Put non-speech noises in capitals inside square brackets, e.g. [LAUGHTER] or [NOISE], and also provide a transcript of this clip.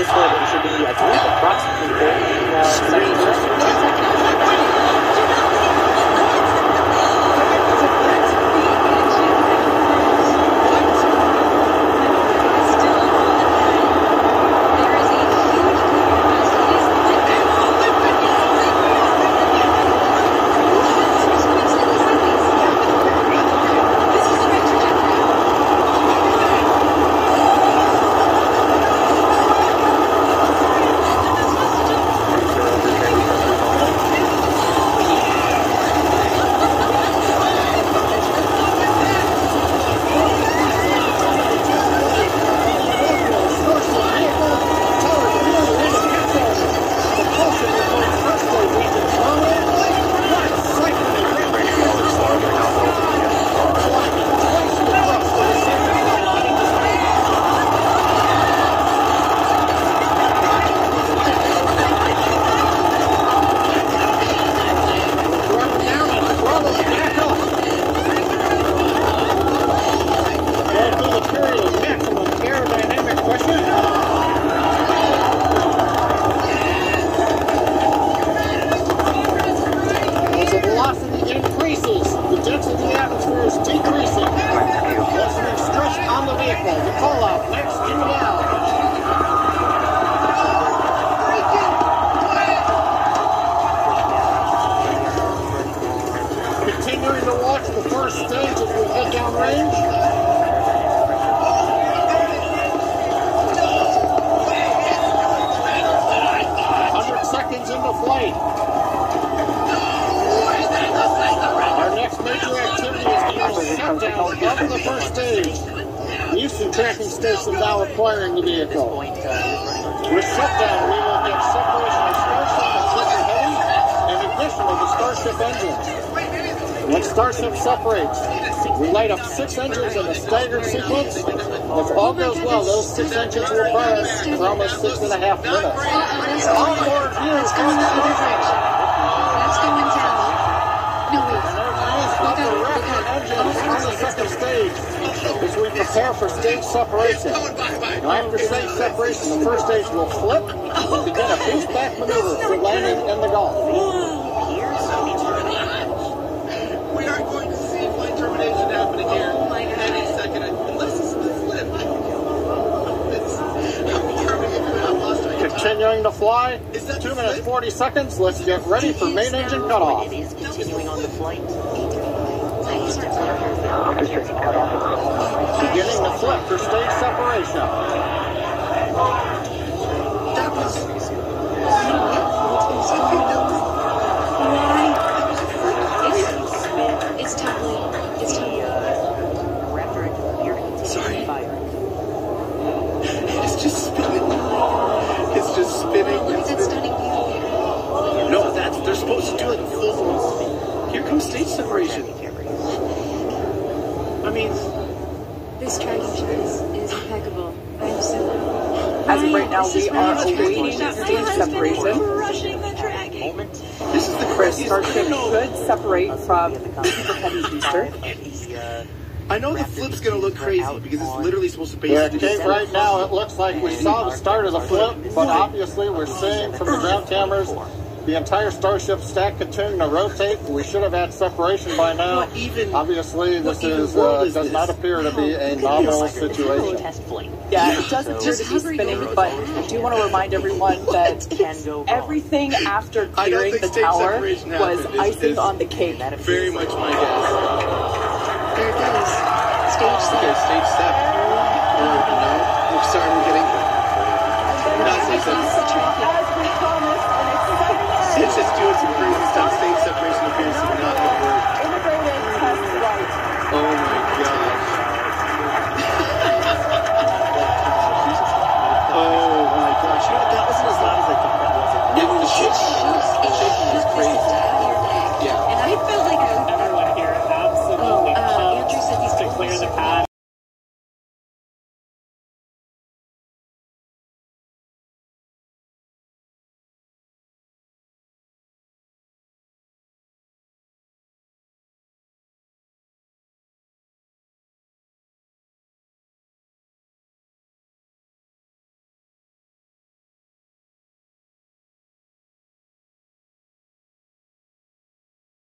this one should be, I believe, approximately 40 uh, seconds. As the velocity increases, the density of the atmosphere is decreasing. Lessening stress on the vehicle. The call out next inbound. Continuing to watch the first stage as we head down range. Hundred seconds into flight. Our next major activity is use shutdown the first stage. Houston tracking station now acquiring the vehicle. With shutdown, we will get separation of Starship and Super Heavy and ignition of the Starship engines. When Starship separates, we light up six engines in a staggered sequence. If all goes well, those six engines will burn for almost six and a half minutes. That's going the direction. That's going down. No, wait. Up the rocket engines on the second stage as we prepare for stage separation. After stage separation, the first stage will flip and begin a boost back maneuver for landing in the my Continuing to fly, 2 minutes 40 seconds. Let's get ready for main engine cutoff. Continuing on the flight. Beginning the flip for stage separation. That was. It's tumbling. It's tumbling. Raptor engine appear to continue Sorry. It's just spinning. It's just spinning. Look and at that stunning view. No, that's they're supposed to do like a full. Here comes stage separation. I This tracking shot is, is impeccable. I'm so. As of right now, This we are really awaiting tracking. stage separation. Rushing the tracking. This is the Where craziest. Starship should separate from At the Super Heavy booster. time of the, uh, I know the flip's gonna look crazy because it's literally supposed to be. Yeah, basically. Kate, right now it looks like we saw the start of the flip, but obviously we're seeing from the ground cameras the entire Starship stack continuing to rotate. We should have had separation by now. What even- Obviously, this what is, uh, is does this? not appear to be a novel situation. Test. Yeah, it does appear to Just be spinning, but I do want to remind everyone [LAUGHS] that Can go wrong. everything after I clearing the tower was happened. It's- icing it's on the cake. That Very much my guess. There it goes. Stage Okay, seven. stage seven. Or no, we're sorry, we're getting. Not stage seven. Just doing some crazy stuff. Stage separation appears to not have worked.